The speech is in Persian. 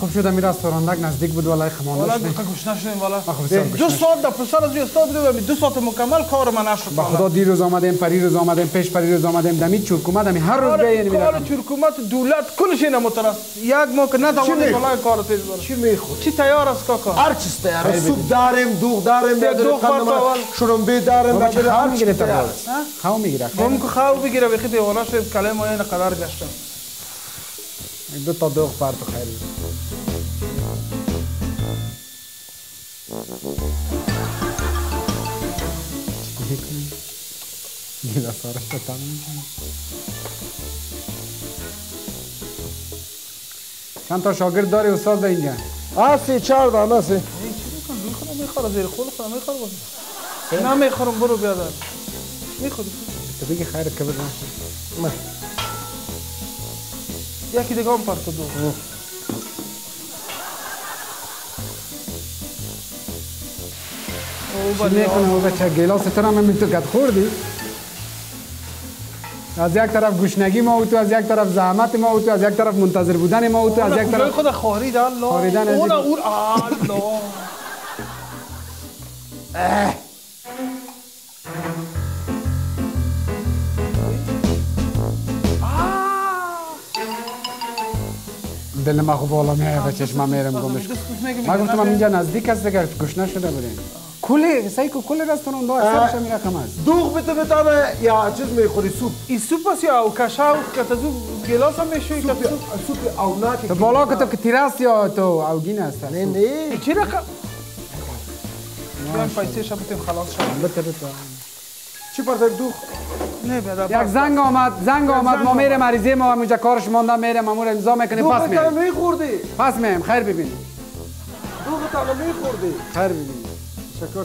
خوب شد امیر رستوران نزدیک بود خمانوش والا نه دقیقه گوش نشدیم والا. بسیار دو ساعت در پسر از استاد بودم دو ساعت مکمل کار من نشد. با خدا دیروز آمدیم پری روز آمدیم پیش پری روز آمدیم. دمی چورکومت دمی. هر روز بیاین کار میرم حکومت دولت کلش اینه مترس. یک ما که نتوانیم والا کار تیز برم چی می‌خوری چی تیار است کاکا؟ هر چیز تیاره سوپ داریم دوغ داریم دوغ بر قند اول. شرنبی داریم خواهم هر می‌گیره چیز تیاره تا خواهم می‌گیره بام که خواه بگیره بخی دیوانا شد کلم های قدر گشتم. دو تا دوغ پر تو خیلی گیلا سارش تو تمام می‌کنه چند تا شاگرد داری استاد در اینجا هستی چهار دانه هستی خودم می‌خوره زیر خود خودم می‌خوره بازم نه می‌خورم برو بیادر می‌خوری تو بگی خیر که بدن یکی دیگه هم پرت دو او بدی می‌کنه او بچه گیلاس تو هم همین تو کت خوردی از یک طرف گوشنگی ما و تو از یک طرف زحمت ما و تو از یک طرف منتظر بودن ما و تو از یک طرف خود خارید الله خاریدن از اون الله دل ما خوب بالا میه و چشمم میرم گمش. ما گفتم هم اینجا نزدیک است دیگه گوش نشده بودیم. کلی سایکو کلی رستوران دو اکثرش هم رقم است. دوغ بده بتانه یا چیز می‌خوری؟ سوپ. این سوپ است یا او کشا و کتزو گلاس هم می‌شوی سوپ کتزو سوپ اوناکی تو بالا که تو که تیراس یا تو اوگین است؟ نه نه. چی رقم؟ بیایم پیسه شب خلاص شد بته بته چی پرتر دوغ نه یک زنگ آمد زنگ آمد ما میرم مریضی ما اونجا کارش مانده میرم امور امضا دوغ پس بتانه میرم میخوردی پس میرم خیر ببین دوغ بتانه میخوردی خیر ببین شکر